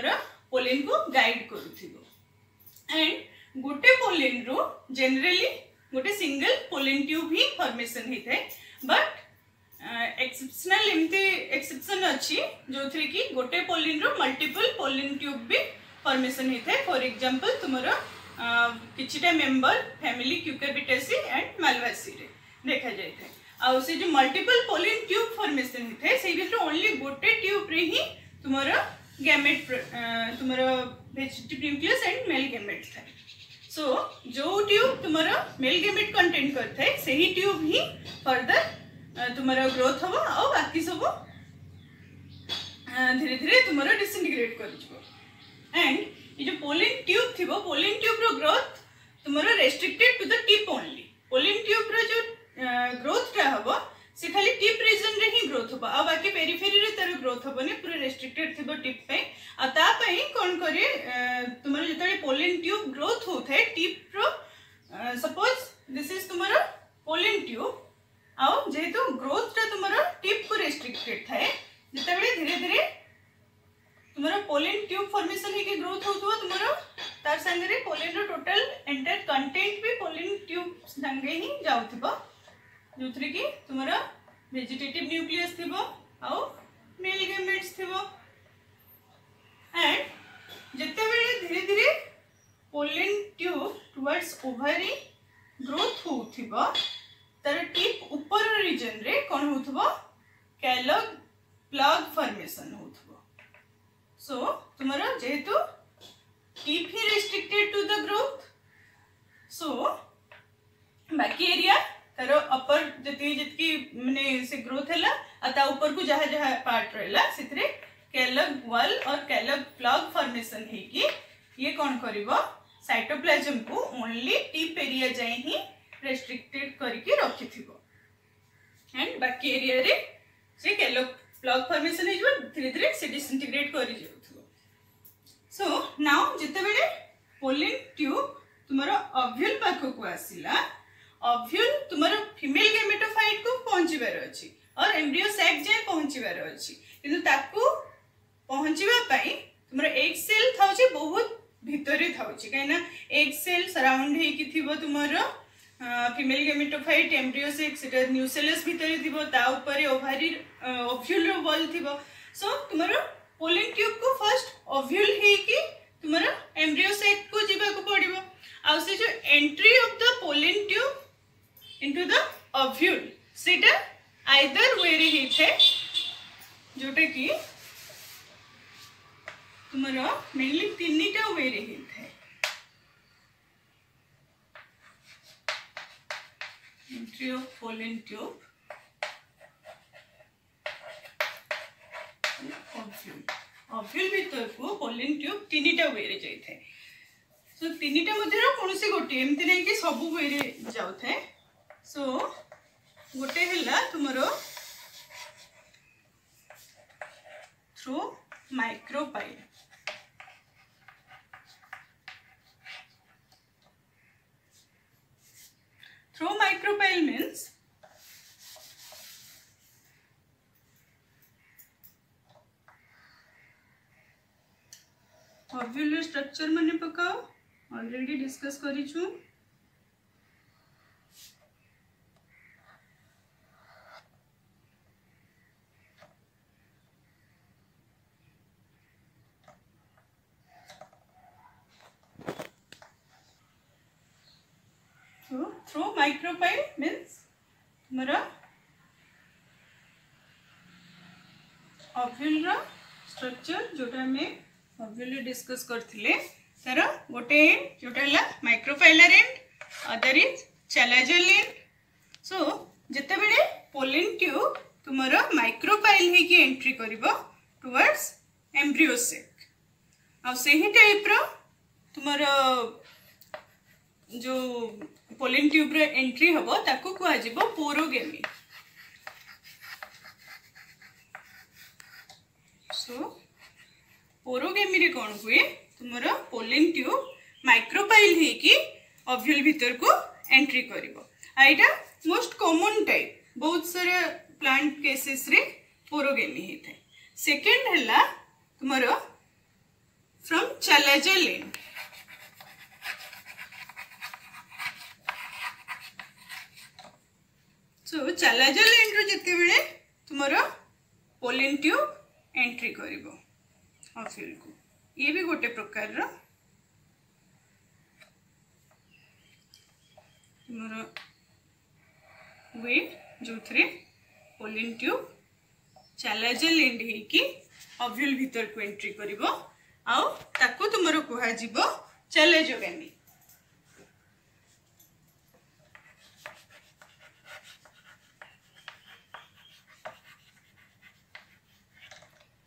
पोलिन को गाइड करूथो एंड गोटे पोलिन रु जेनरली गोटे सिंगल पोलिन ट्यूब ही फर्मेसन होता है बट एक्सेप्शनल एमती एक्सेप्शन अच्छी, जो थी कि गोटे पोलिन रु मल्टीपल पोलिन ट्यूब भी फर्मेसन होता है फॉर एग्जांपल तुमरो किछिटा मेंबर फैमिली क्यूकरबिटेसी एंड मालवासीरे. देखा जाए थे आ से जो मल्टीपल पोलिन ट्यूब फॉर्मेशन होता है ओनली गोटे ट्यूब रे ही तुमरो gamete vegetative nucleus and male gamete थाए. सो जो ट्यूब तुमर मेल गैमेट ही ट्यूब ही फर्दर तुमर ग्रोथ हम आ बाकी सब धीरे धीरे ये जो पोलिन ट्यूब थी पोलिन ट्यूब रो ग्रोथ तुमर restricted to the tip only pollen tube रो जो ग्रोथटा हम से खाली टिप रीजन रे ही ग्रोथ हो आ बाकी पेरिफेरी रे तार ग्रोथ होबनी पूरा रेस्ट्रिक्टेड थिबो टिप पे। आ ता पई कोन करे तुमर जतले पोलिन ट्यूब ग्रोथ होथे टिप रो सपोज़ दिस इज़ तुमर पोलिन ट्यूब आ जेहेतु ग्रोथ टा तुमर टिप को रेस्ट्रिक्टेड थाए जतबेले धीरे धीरे तुम्हारा पोलिन ट्यूब फॉर्मेशन है कि ग्रोथ हो तो तुम्हारा? तार संगे रे पोलिन टोटल एंटायर कंटेंट भी पोलिन ट्यूब संगे ही जाउ थिबो जो थरी कि तुम्हारा वेजिटेटिव न्यूक्लियस थिबो आउ मेल गैमेट्स थिबो एंड जत्ते बेरे धीरे-धीरे pollen tube towards ovary growth हो थिबो तर टिप ऊपर रीजन रे कोन होथबो कैलग प्लग फॉर्मेशन होथबो सो तुम जेहेतु tip restricted to the growth so बाकी एरिया तर अपर जी जी मैंने ग्रोथ है आपर को जहा जहा पार्ट रहा कैलग वाल और कैलग प्लग फर्मेसन ये कौन कर साइटोप्लाज्म को ओनली टीप एरिया जाए ही रेस्ट्रिक्टेड करके थी एंड बाकी एरिया रे से कैलग प्लग फर्मेसन धीरे धीरे से डिसइंटिग्रेट कर सो नाउ जितेबेले पोलिन ट्यूब तुमर अभ्युल पाखक आसला अभ्युल तुमर फिमेल गेमेटोफाइट को पहुंचबार अच्छी और एम्ब्रियो सैक जाए पहुंचबार अच्छी किंतु ताकू पहुंचबा पई तुमर एग सेल थाउची बहुत भितरे थाउची काइना एग सेल सराउंड हे कि थिबो तुमर ফিমেল গেমেটোফাইট এমব্রিও সেক্স এটা নিউসেলস ভিতরে দিব তা উপরে ওভারি ওভ্যুলর বল থিব সো তোমার ପୋଲିନ୍ ଟ୍ୟୁବ୍କୁ ଫାର୍ଷ୍ଟ ଓଭ୍ୟୁଲ୍ ହେଇକି ତୁମର ଏମ୍ବ୍ରିଓ ସେକ୍କୁ ଯିବାକୁ ପଡ଼ିବ ଆଉ ସେ ଯେଉଁ entry of the pollen tube into the ovule ସେଇଟା ଆଇଦର ୱେରେ ହେଇଥାଏ ଯେଉଁଟାକି ତୁମର ମେନଲି ତିନିଟା ୱେରେ ହେଇଥାଏ entry of pollen tube ovule ଭିତରକୁ ପୋଲିଂ ଟ୍ୟୁବ୍ ତିନିଟା ୱେରେ ଯାଇଥାଏ। ସୋ ତିନିଟା ମଧ୍ୟରୁ କୌଣସି ଗୋଟିଏ ଏମିତି ନାହିଁକି ସବୁ ୱେରେ ଯାଉଥାଏ। ସୋ ଗୋଟେ ହେଲା ତୁମର ଥ୍ରୁ ମାଇକ୍ରୋପାଇଲ୍ structure माने पकाओ। ऑलरेडी डिस्कस करी ডিসকস করলে তার গোটে এন্ড যেটা হল micropylar end other is chalazal end so যেতবে pollen tube তোমার মাইক্রোফাইল হয়ে এন্ট্রি করব টুয়ার্ডস এমব্রিওসেক आई टाइप तुम जो पोलेन ट्यूब एंट्री हम ताको कह पोरोगेमी सो so, पोरोगेमी कौन हुए तुम पोलिन ट्यूब माइक्रोपाइल होभ्यूल भर को एंट्री कर मोस्ट कमन टाइप बहुत सारा प्लांट केसेस रे पोरोगेमी होता है सेकेंड है तुम फ्रम चालाजा लेन सो so, लेन रु जिते तुम पोलिन ट्यूब एंट्री कर ଅଫିଲ୍କୁ ଇଏ ବି ଗୋଟେ ପ୍ରକାରର ତୁମର ହୁଏ ଯେଉଁଥିରେ ପୋଲିନ୍ ଟ୍ୟୁବ୍ ଚାଲାଜଲ ଏଣ୍ଡ ହେଇକି ଅଭ୍ୟୁଲ୍ ଭିତରକୁ ଏଣ୍ଟ୍ରି କରିବ ଆଉ ତାକୁ ତୁମର କୁହାଯିବ ଚାଲାଜୋଗାମୀ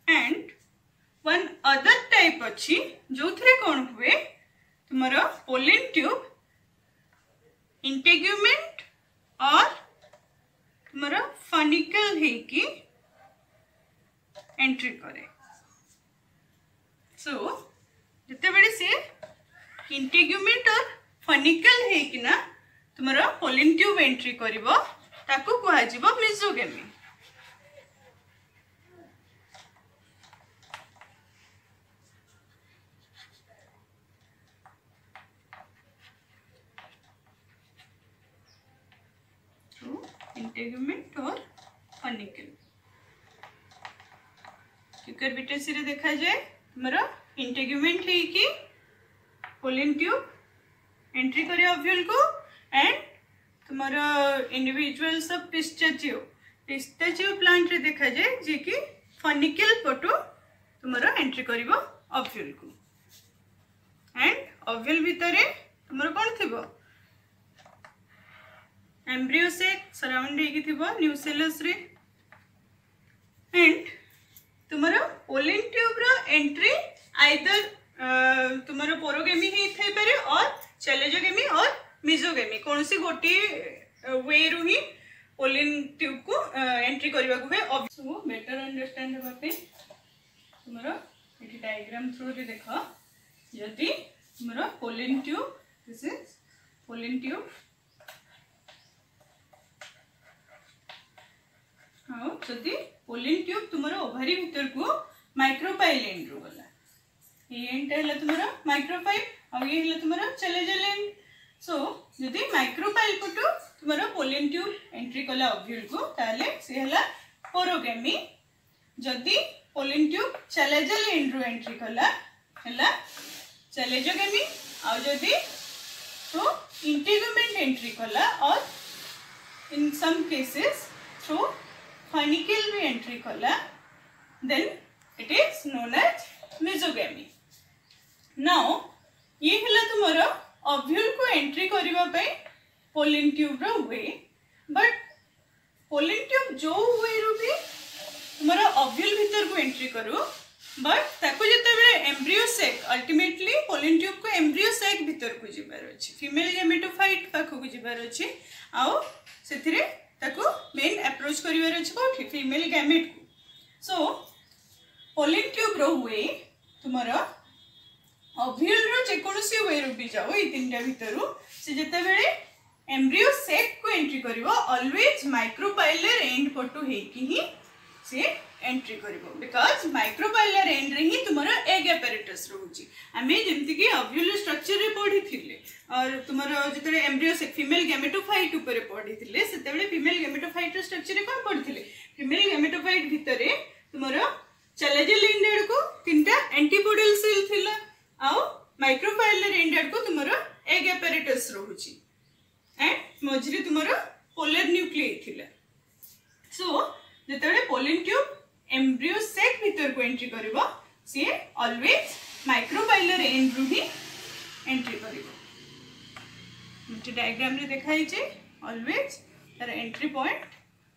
and one other type ଅଛି ଯୋଉଥିରେ କ'ଣ ହୁଏ ତୁମର ପୋଲିନ୍ ଟ୍ୟୁବ୍ ଇଣ୍ଟିଗ୍ୟୁମେଣ୍ଟ ଅର୍ ତୁମର ଫନିକଲ ହେଇକି ଏଣ୍ଟ୍ରି କରେ ସୋ ଯେତେବେଳେ ସେ ଇଣ୍ଟିଗ୍ୟୁମେଣ୍ଟ ଅର୍ ଫନିକଲ ହେଇକିନା ତୁମର ପୋଲିନ୍ ଟ୍ୟୁବ୍ ଏଣ୍ଟ୍ରି କରିବ ତାକୁ କୁହାଯିବ ମିଜୋଗେମି integument or funicle. क्यूकरबिटेसी रे देखा जाए तुमरा इंटेग्यूमेंट है कि पोलिन ट्यूब एंट्री करे ओव्यूल को एंड तुम्हारा इंडिविजुअल सब पिस्टाचियो पिस्टाचियो प्लांट रे देखा जाए, जे कि फनिकल पटो तुम्हारा एंट्री करिवो ओव्यूल को। एंड ओव्यूल भितरे तुम्हारा कोन थिबो? एम्ब्रिओ से सराउंड हो न्यूसेलस एंड तुमर ओलिन ट्यूब एंट्री आइदर तुमर पोरोगेमी ही थे पेरे और चेलेजोगेमी और मिजोगेमी कौन सी गोटी वे रु ही ओलिन ट्यूब को एंट्री करने को हुए सब बेटर अंडरस्टैंड होगापी तुम ये डायग्राम थ्रू रे देख। जदि तुम pollen tube this is pollen tube आदि ट्यूब तुम ओभरी भितर को माइक्रोपाइल एंड रू गला तुम माइक्रोपाइल आ तुम चलेजल एंड सो जदि माइक्रोपाइल पटु तुम पोलीन ट्यूब एंट्री कला अभीर को तेल जदि पोलीन ट्यूब चलेजल एंड रू एंट्री कला है चलेजोगेमी आदि थ्रो इंटिगमेंट एंट्री कला और in some cases through funicle भी एंट्री कला then it is known as mesogamy. Now, ये हला तुमर अभ्यूल को एंट्री करने pollen ट्यूब्र way but pollen tube जो वे रु भी तुम अभ्यूल भितर को एंट्री करू बट ताको जिते embryo sac ultimately pollen tube को एम्ब्रियो सेक भितर को जीवार अच्छे फिमेल गेमेटोफाइट पाखक जीवार अच्छे आउ से ତାକୁ ମେନ୍ ଆପ୍ରୋଚ୍ କରିବାର ଅଛି କୋଉଠି ଫିମେଲ୍ ଗ୍ୟାମେଟ୍କୁ ସୋ ପୋଲିନ୍ ଟ୍ୟୁବ୍ର ୱେ ତୁମର ଅଭ୍ୟୁଲ୍ର ଯେକୌଣସି ୱେରୁ ବି ଯାଉ ଏଇ ତିନିଟା ଭିତରୁ ସେ ଯେତେବେଳେ ଏମ୍ବ୍ରିଓ ସେକ୍କୁ ଏଣ୍ଟ୍ରି କରିବ ଅଲୱେଜ୍ ମାଇକ୍ରୋପାଇଲର ଏଣ୍ଡ ପଟୁ ହେଇକି ହିଁ ସେ ଏଣ୍ଟ୍ରି କରିବ ବିକଜ୍ ମାଇକ୍ରୋବାଇଲାର ଏଣ୍ଡରେ ହିଁ ତୁମର ଏଗ୍ ଆପେରେଟସ୍ ରହୁଛି ଆମେ ଯେମିତିକି ଅଭ୍ୟୁଲ ଷ୍ଟ୍ରକ୍ଚରରେ ପଢ଼ିଥିଲେ ତୁମର ଯେତେବେଳେ ଏମ୍ବ୍ରିଓ ଫିମେଲ୍ ଗ୍ୟାମେଟୋଫାଇଟ୍ ଉପରେ ପଢ଼ିଥିଲେ ସେତେବେଳେ ଫିମେଲ୍ ଗ୍ୟାମେଟୋଫାଇଟ୍ର ଷ୍ଟ୍ରକ୍ଚରରେ କ'ଣ ପଢ଼ିଥିଲେ ଫିମେଲ୍ ଗ୍ୟାମେଟୋଫାଇଟ୍ ଭିତରେ ତୁମର ଚାଲାଜେଲ୍ ଏଣ୍ଡ ଆଡ଼କୁ ତିନିଟା ଆଣ୍ଟିବୋଡାଲ୍ ସେଲ୍ ଥିଲା ଆଉ ମାଇକ୍ରୋଫାଇଲାର ଏଣ୍ଡ ଆଡ଼କୁ ତୁମର ଏଗ୍ ଆପେରେଟସ୍ ରହୁଛି ଆଣ୍ଡ ମଝିରେ ତୁମର ପୋଲାର ନ୍ୟୁକ୍ଲିଆଇ ଥିଲା ସୋ ଯେତେବେଳେ ପୋଲିନ୍ ଟ୍ୟୁବ୍ ଏମ୍ବ୍ରିଓ ସେକ୍ ଭିତରକୁ ଏଣ୍ଟ୍ରି କରିବ ସିଏ ଅଲୱେଜ୍ ମାଇକ୍ରୋବାଇଲର ଏଣ୍ଡ୍ରୁ ହିଁ ଏଣ୍ଟ୍ରି କରିବ ଏଠି ଡାଇଗ୍ରାମରେ ଦେଖାହେଇଛି ଅଲୱେଜ୍ ତାର ଏଣ୍ଟ୍ରି ପଏଣ୍ଟ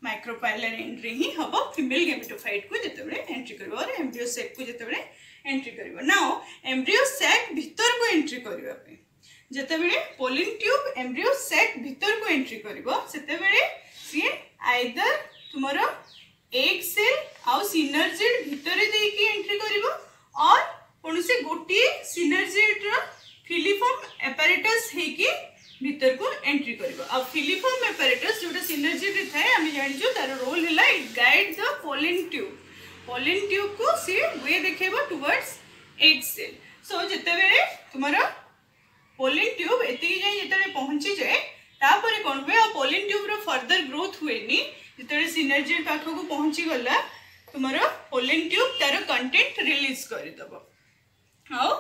ମାଇକ୍ରୋପାଇଲର ଏଣ୍ଟ୍ରି ହିଁ ହେବ ଫିମେଲ୍ ଗେମିଟୋଫାଇଟ୍କୁ ଯେତେବେଳେ ଏଣ୍ଟ୍ରି କରିବ ଅର୍ ଏମ୍ବ୍ରିଓ ସେକ୍କୁ ଯେତେବେଳେ ଏଣ୍ଟ୍ରି କରିବ ନାଓ ଏମ୍ବ୍ରିଓ ସେକ୍ ଭିତରକୁ ଏଣ୍ଟ୍ରି କରିବା ପାଇଁ ଯେତେବେଳେ ପୋଲିଂ ଟ୍ୟୁବ୍ ଏମ୍ବ୍ରିଓ ସେକ୍ ଭିତରକୁ ଏଣ୍ଟ୍ରି କରିବ ସେତେବେଳେ ସିଏ ଆଇଦର ତୁମର एक सेल आउ सिनर्जेड भितरे देके एंट्री करबो और कोनसे गोटी सिनर्जेड रो फिलिफॉर्म अपैरेटस हेके भितर को एंट्री करबो आ फिलिफॉर्म अपैरेटस जोटा सिनर्जेड थाए हम जानि जो तार रोल हला it guide the pollen tube pollen tube को से वे देखेबो टुवर्ड्स एग सेल सो जते बेरे तुम्हारो पोलन ट्यूब एति जे जते पहुँची जाए तापर कोन हुए आ ट्यूब रो फर्दर ग्रोथ हुए नी ଯେତେବେଳେ ସିନର୍ଜି ପାଖକୁ ପହଞ୍ଚିଗଲା ତୁମର ପୋଲିନ୍ ଟ୍ୟୁବ୍ ତାର କଣ୍ଟେଣ୍ଟ ରିଲିଜ୍ କରିଦେବ ଆଉ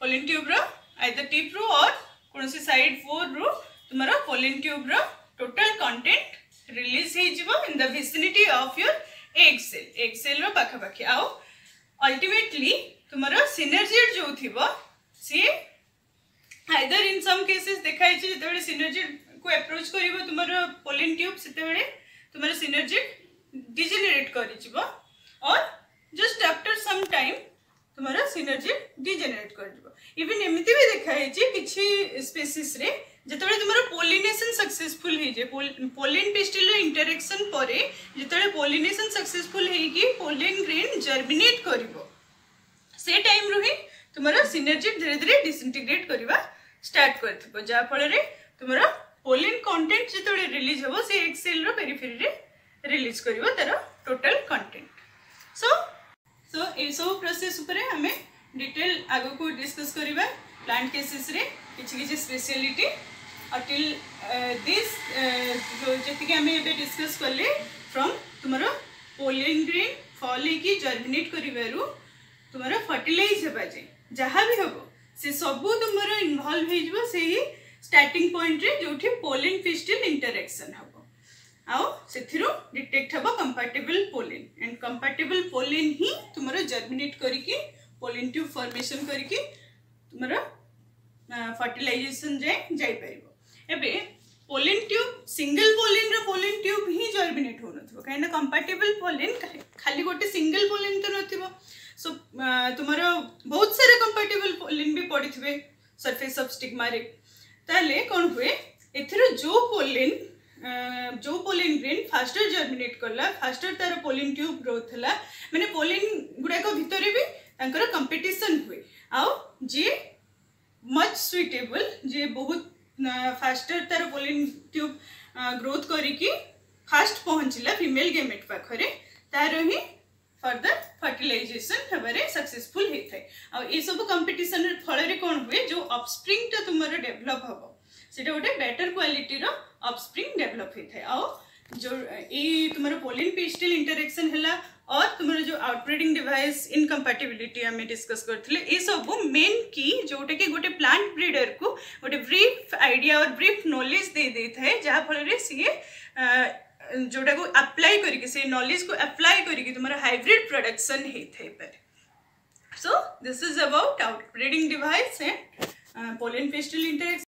ପୋଲିନ୍ ଟ୍ୟୁବ୍ର ଆଇଦର ଟିପ୍ରୁ ଅର୍ କୌଣସି ସାଇଡ୍ ଫୋର୍ରୁ ତୁମର ପୋଲିନ୍ ଟ୍ୟୁବ୍ର ଟୋଟାଲ କଣ୍ଟେଣ୍ଟ ରିଲିଜ୍ ହେଇଯିବ in the vicinity of your egg cell egg ସେଲ୍ର ପାଖାପାଖି ଆଉ ଅଲ୍ଟିମେଟଲି ତୁମର ସିନର୍ଜିଡ୍ ଯୋଉ ଥିବ ସିଏ ଆଇଦର ଇନ୍ ସମ୍ କେସେସ୍ ଦେଖାହେଇଛି ଯେତେବେଳେ ସିନର୍ଜିଡ୍କୁ ଆପ୍ରୋଚ୍ କରିବ ତୁମର ପୋଲିନ୍ ଟ୍ୟୁବ୍ ସେତେବେଳେ तुम्हारे सिनर्जिक डिजेनेट कर और जस्ट आफ्टर सम टाइम तुम्हारा सिनर्जिक डिजेनेट कर इवन एमती भी देखाई किसी स्पेसीस जिते तुम pollination successful pollen pistil interaction पर जिते pollination successful pollen grain germinate कर से टाइम रु ही तुम्हारा सिनर्जिक धीरे धीरे डिसइंटिग्रेट करवा स्टार्ट कर तुम्हारा पोलिन कंटेंट जो रिलीज़ हे सी एक्सेल रेरीफेरी रिलीज़ कर तार total content so so you process आम डिटेल आग को डिस्कस करवा प्लांट केसेस किसी स्पेशलीटी और टिल दिस जी डिस्कस कले फ्रम तुम पोलिन ग्रीन फल हो जर्मेट कर तुम फर्टिलइज होगा जहाँ भी हम से सब तुम इनवल्व हो स्टार्टिंग पॉइंट जो पोलीन फिस्टिल इंटरेक्शन हम आउ से डिटेक्ट हम compatible pollen and compatible pollen ही तुम जर्मिनेट करके ट्यूब फर्मेसन करके तुम जाए जापर ए pollen tube single pollen रोलीन tube ही जर्मिनेट हो कहीं कंपाटेबल पोलिन खाली गोटे सिंगल पोलीन तो नो सो तुम बहुत सारे कंपाटेबल पोलीन भी पड़ी थे सरफेस अफ स्टिग्मा रे। ତାହେଲେ କ'ଣ ହୁଏ ଏଥିରୁ ଯେଉଁ ପୋଲିନ୍ ଯେଉଁ ପୋଲିନ୍ ଗ୍ରେନ୍ ଫାଷ୍ଟର ଜର୍ମିନେଟ୍ କଲା ଫାଷ୍ଟର ତାର ପୋଲିନ୍ ଟ୍ୟୁବ୍ ଗ୍ରୋଥ୍ ହେଲା ମାନେ ପୋଲିନ୍ ଗୁଡ଼ାକ ଭିତରେ ବି ତାଙ୍କର କମ୍ପିଟିସନ୍ ହୁଏ ଆଉ ଯିଏ ମଚ୍ ସୁଇଟେବଲ୍ ଯିଏ ବହୁତ ଫାଷ୍ଟର ତାର ପୋଲିନ୍ ଟ୍ୟୁବ୍ ଗ୍ରୋଥ୍ କରିକି ଫାଷ୍ଟ ପହଞ୍ଚିଲା ଫିମେଲ୍ ଗେମେଟ୍ ପାଖରେ ତାର ହିଁ फर्दर फर्टिलइेसन हमारे सक्सेसफुल होता है आ सब कंपिटन फल कौन हुए? जो अफस्प्रिंग टा तुम डेभलप हम सीटा गोटे बेटर क्वाटर अफस्प्रिंग डेभलप होता है आ जो युम पोलीन पेस्टल इंटरेक्शन है और तुम जो आउटब्रिडिंग डिवाइस इनकम्पाटेबिलिटी आम डिस्कस करूँ मेन कि जोटा कि गोटे प्लांट ब्रिडर को गोटे ब्रीफ आइडिया और ब्रिफ नलेज दे दे था जहाँफल सी जोटा को अप्लाई करके, से नॉलेज को अप्लाई करके तुम हाइब्रिड प्रडक्शन होता so this is about outbreeding device and pollen pistil interaction